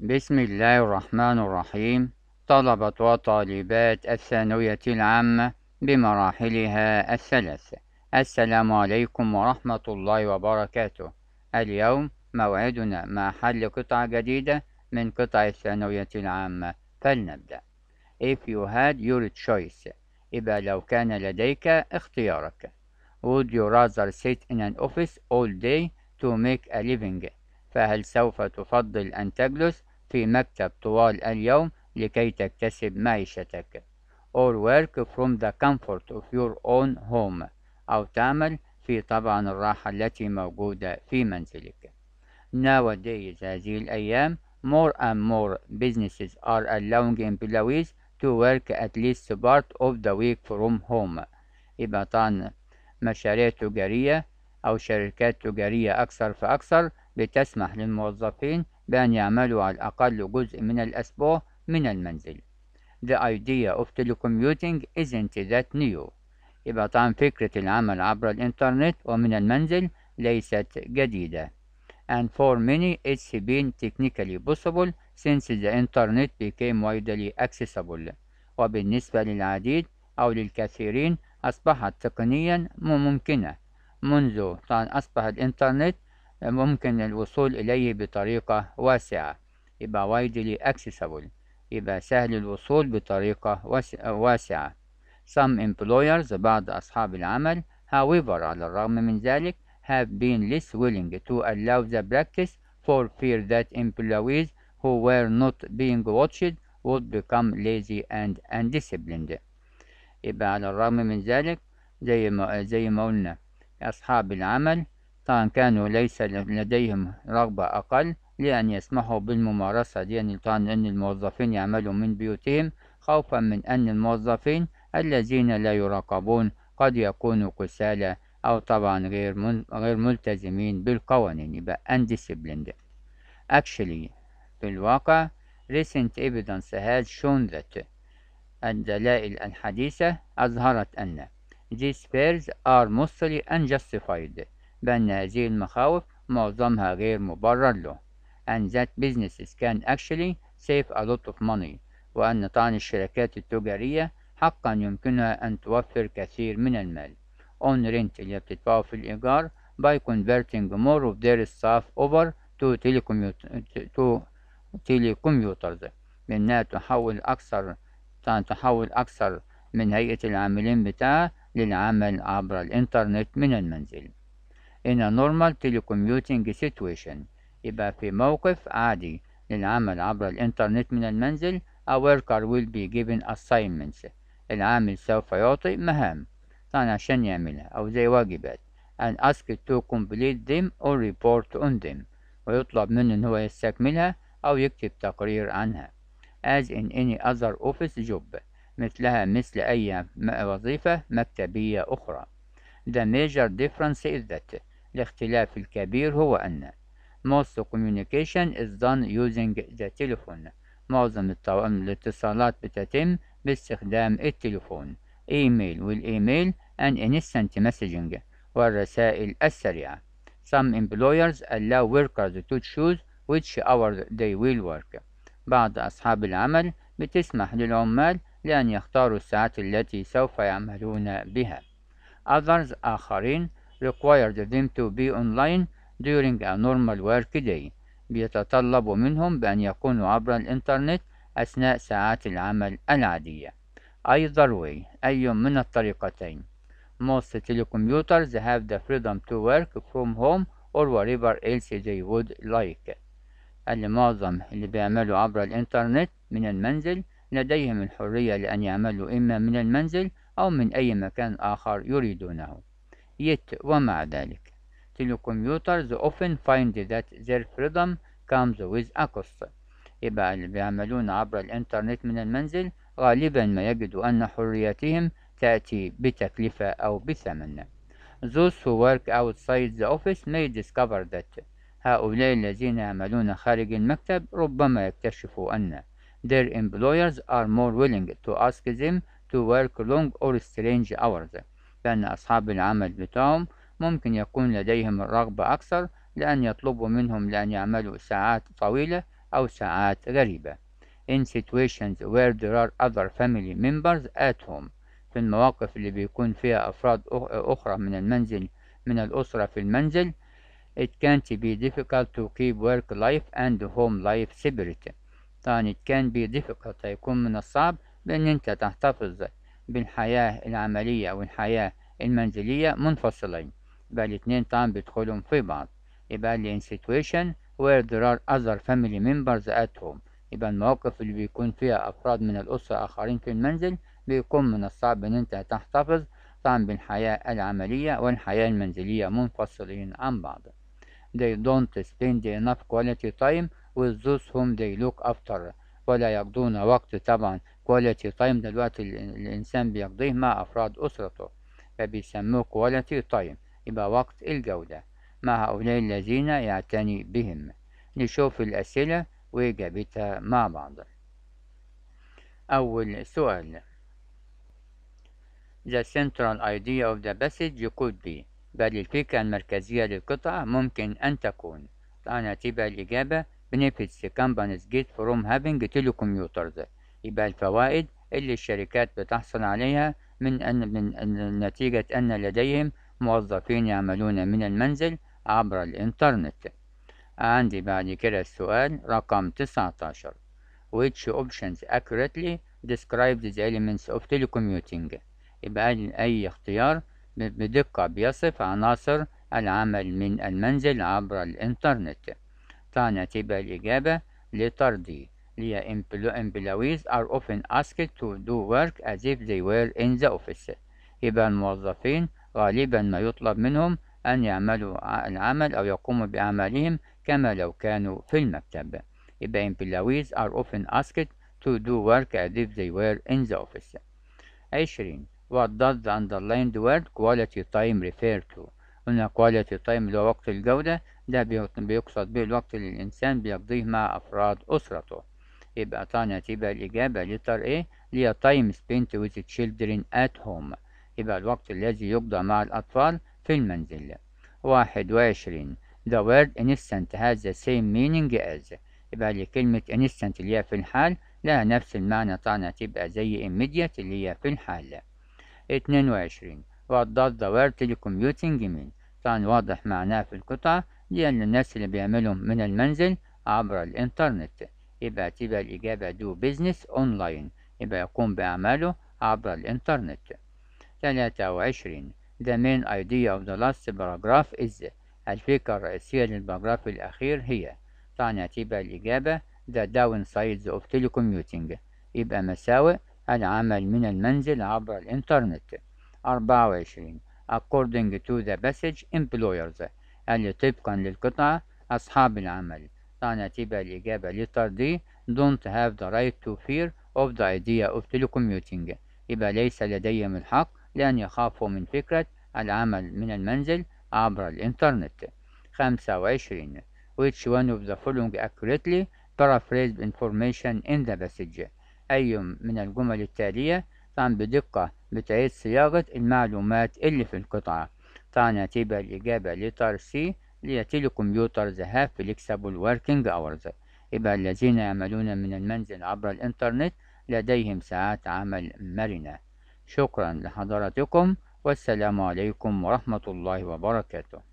بسم الله الرحمن الرحيم. طلبة وطالبات الثانوية العامة بمراحلها الثلاث السلام عليكم ورحمة الله وبركاته. اليوم موعدنا مع حل قطعة جديدة من قطع الثانوية العامة. فلنبدأ. If you had your choice. يبقى لو كان لديك اختيارك. Would you rather sit in an office all day to make a living? فهل سوف تفضل أن تجلس في مكتب طوال اليوم لكي تكتسب معيشتك. Or work from the comfort of your own home. أو تعمل في طبعا الراحة التي موجودة في منزلك. Nowadays هذه الأيام more and more businesses are allowing employees to work at least part of the week from home. يبقى طبعا مشاريع تجارية أو شركات تجارية أكثر فأكثر بتسمح للموظفين بأن يعملوا على الأقل جزء من الأسبوع من المنزل. The idea of telecommuting isn't that new. يبقى طبعا فكرة العمل عبر الإنترنت ومن المنزل ليست جديدة. And for many it's been technically possible since the internet became widely accessible. وبالنسبة للعديد أو للكثيرين أصبحت تقنيا ممكنة منذ طبعا أصبح الإنترنت ممكن الوصول إليه بطريقة واسعة يبقى widely accessible يبقى سهل الوصول بطريقة واسعة Some employers بعض أصحاب العمل however على الرغم من ذلك have been less willing to allow the practice for fear that employees who were not being watched would become lazy and undisciplined يبقى على الرغم من ذلك زي ما زي ما قلنا أصحاب العمل طبعا كانوا ليس لديهم رغبة أقل لأن يسمحوا بالممارسة دي يعني طبعا أن الموظفين يعملوا من بيوتهم خوفا من أن الموظفين الذين لا يراقبون قد يكونوا كسالى أو طبعا غير من غير ملتزمين بالقوانين يبقى undisciplined. Actually في الواقع recent evidence has shown that الدلائل الحديثة أظهرت أن these fears are mostly unjustified بأن هذه المخاوف معظمها غير مبرر له. And that businesses can actually save a lot of money. وأن طبعا الشركات التجارية حقا يمكنها أن توفر كثير من المال. On rent اللي بتدفعه في الإيجار by converting more of their staff over to telecommuters بأنها تحول أكثر تحول أكثر من هيئة العاملين بتاعها للعمل عبر الإنترنت من المنزل. In a normal telecommuting situation. يبقى في موقف عادي للعمل عبر الإنترنت من المنزل a worker will be given assignments. العامل سوف يعطي مهام. طبعا عشان يعملها؟ أو زي واجبات. And ask to complete them or report on them. ويطلب منه إن هو يستكملها أو يكتب تقرير عنها. As in any other office job. مثلها مثل أي وظيفة مكتبية أخرى. The major difference is that الاختلاف الكبير هو أن most communication is done using the telephone. معظم الاتصالات بتتم باستخدام التليفون. إيميل والإيميل and instant messaging والرسائل السريعة. Some employers allow workers to choose which hours they will work. بعض أصحاب العمل بتسمح للعمال لأن يختاروا الساعات التي سوف يعملون بها. Others آخرين required them to be online during a normal work day. بيتطلب منهم بأن يكونوا عبر الإنترنت أثناء ساعات العمل العادية. Either way أي من الطريقتين؟ Most telecommuters have the freedom to work from home or wherever else they would like. اللي معظم اللي بيعملوا عبر الإنترنت من المنزل لديهم الحرية لأن يعملوا إما من المنزل أو من أي مكان آخر يريدونه. Yet ومع ذلك telecommuters often find that their freedom comes with a cost يبقى اللي بيعملون عبر الإنترنت من المنزل غالبا ما يجدوا أن حريتهم تأتي بتكلفة أو بثمن Those who work outside the office may discover that هؤلاء الذين يعملون خارج المكتب ربما يكتشفوا أن their employers are more willing to ask them to work long or strange hours بأن أصحاب العمل بتاعهم ممكن يكون لديهم الرغبة أكثر لأن يطلبوا منهم لأن يعملوا ساعات طويلة أو ساعات غريبة. In situations where there are other family members at home. في المواقف اللي بيكون فيها أفراد أخرى من المنزل من الأسرة في المنزل it can't be difficult to keep work life and home life separate. طبعا it can be difficult هيكون من الصعب بأن أنت تحتفظ بالحياة العملية أو الحياة المنزلية منفصلين. يبقى الاتنين طبعا بيدخلهم في بعض. يبقى اللي in situation where there are other family members at home. يبقى المواقف اللي بيكون فيها أفراد من الأسرة آخرين في المنزل بيكون من الصعب إن أنت تحتفظ. طبعا بالحياة العملية والحياة المنزلية منفصلين عن بعض. They don't spend enough quality time with those whom they look after. ولا يقضون وقت طبعا ده الوقت اللي الإنسان بيقضيه مع أفراد أسرته فبيسموه quality time يبقى وقت الجودة مع هؤلاء الذين يعتني بهم. نشوف الأسئلة وإجابتها مع بعض. أول سؤال. The central idea of the passage could be بل الفكرة المركزية للقطعة ممكن أن تكون. طبعا هتبقى الإجابة benefits companies get from having telecommuters يبقى الفوائد اللي الشركات بتحصل عليها من أن من نتيجة أن لديهم موظفين يعملون من المنزل عبر الإنترنت. عندي بعد كده السؤال رقم 19 which options accurately describe the elements of telecommuting? يبقى أي اختيار بدقة بيصف عناصر العمل من المنزل عبر الإنترنت. طبعا تبقى الإجابة letter هي employees are often asked to do work as if they were in the office يبقى الموظفين غالبا ما يطلب منهم أن يعملوا العمل أو يقوموا بأعمالهم كما لو كانوا في المكتب يبقى employees are often asked to do work as if they were in the office 20 What does the underlined word quality time refer to قلنا quality time اللي هو وقت الجودة ده بيقصد به الوقت اللي الإنسان بيقضيه مع أفراد أسرته يبقى طبعا تبقى الإجابة A اللي هي time spent with children at home. يبقى الوقت الذي يقضى مع الأطفال في المنزل واحد وعشرين The word instant has the same meaning as يبقى لكلمة instant اللي هي في الحال لها نفس المعنى طبعا تبقى زي immediate اللي هي في الحال 22 What does the word telecommuting mean طبعا واضح معناه في القطعة لأن الناس اللي بيعملهم من المنزل عبر الإنترنت يبقى تبقى الإجابة do business online يبقى يقوم بأعماله عبر الإنترنت. 23 The main idea of the last paragraph is الفكرة الرئيسية للبراجراف الأخير هي. طبعا تبقى الإجابة The downsides of telecommuting. يبقى مساوئ العمل من المنزل عبر الإنترنت. 24 According to the passage employers. اللي طبقا للقطعة أصحاب العمل. طبعا تبقى الإجابة letter D don't have the right to fear of the idea of telecommuting يبقى ليس لديهم الحق لأن يخافوا من فكرة العمل من المنزل عبر الإنترنت. 25 Which one of the following accurately paraphrased information in the passage أي من الجمل التالية؟ طبعا بدقة بتعيد صياغة المعلومات اللي في القطعة. طبعا هتبقى الإجابة letter C اللي هي telecommuters have flexible working hours. يبقى الذين يعملون من المنزل عبر الإنترنت لديهم ساعات عمل مرنة. شكرا لحضراتكم والسلام عليكم ورحمة الله وبركاته.